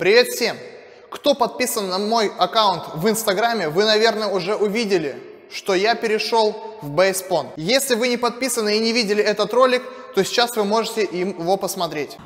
Привет всем! Кто подписан на мой аккаунт в Инстаграме, вы, наверное, уже увидели, что я перешел в Бейспон. Если вы не подписаны и не видели этот ролик, то сейчас вы можете его посмотреть.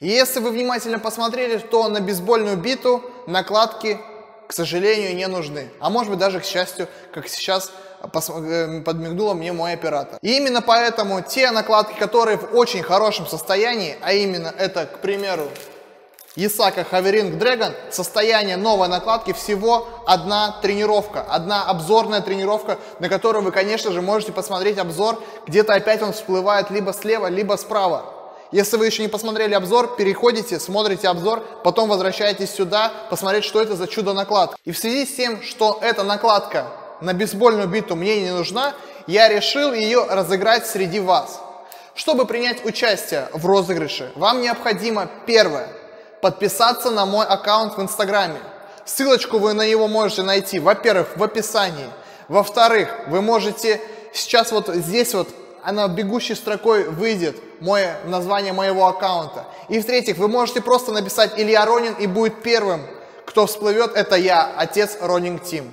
Если вы внимательно посмотрели, то на бейсбольную биту накладки, к сожалению, не нужны. А может быть даже, к счастью, как сейчас э, подмигнула мне мой оператор. И именно поэтому те накладки, которые в очень хорошем состоянии, а именно это, к примеру, Исака Хаверинг Dragon, состояние новой накладки всего одна тренировка, одна обзорная тренировка, на которую вы, конечно же, можете посмотреть обзор. Где-то опять он всплывает либо слева, либо справа. Если вы еще не посмотрели обзор, переходите, смотрите обзор, потом возвращаетесь сюда, посмотреть, что это за чудо-накладка. И в связи с тем, что эта накладка на бейсбольную биту мне не нужна, я решил ее разыграть среди вас. Чтобы принять участие в розыгрыше, вам необходимо первое – подписаться на мой аккаунт в Инстаграме. Ссылочку вы на него можете найти, во-первых, в описании. Во-вторых, вы можете сейчас вот здесь вот она бегущей строкой выйдет мое, название моего аккаунта. И в-третьих, вы можете просто написать Илья Ронин и будет первым, кто всплывет, это я, отец Ронинг Тим.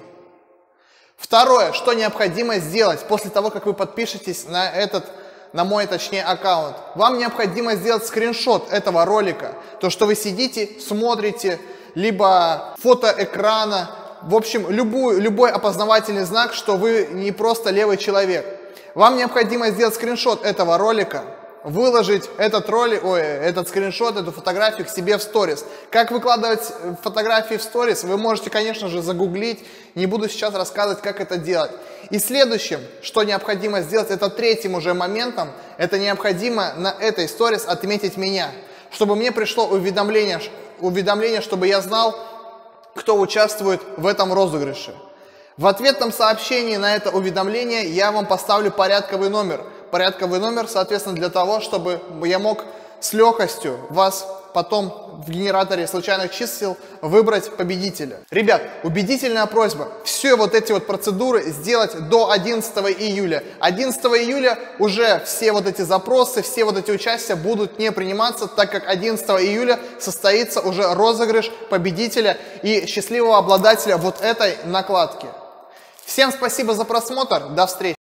Второе, что необходимо сделать после того, как вы подпишетесь на этот, на мой, точнее, аккаунт. Вам необходимо сделать скриншот этого ролика. То, что вы сидите, смотрите, либо фото экрана, в общем, любую, любой опознавательный знак, что вы не просто левый человек. Вам необходимо сделать скриншот этого ролика, выложить этот ролик, ой, этот скриншот, эту фотографию к себе в сторис. Как выкладывать фотографии в сторис, вы можете, конечно же, загуглить. Не буду сейчас рассказывать, как это делать. И следующим, что необходимо сделать, это третьим уже моментом, это необходимо на этой сторис отметить меня, чтобы мне пришло уведомление, уведомление, чтобы я знал, кто участвует в этом розыгрыше. В ответном сообщении на это уведомление я вам поставлю порядковый номер. Порядковый номер, соответственно, для того, чтобы я мог с легкостью вас потом в генераторе случайных чисел выбрать победителя. Ребят, убедительная просьба, все вот эти вот процедуры сделать до 11 июля. 11 июля уже все вот эти запросы, все вот эти участия будут не приниматься, так как 11 июля состоится уже розыгрыш победителя и счастливого обладателя вот этой накладки. Всем спасибо за просмотр. До встречи.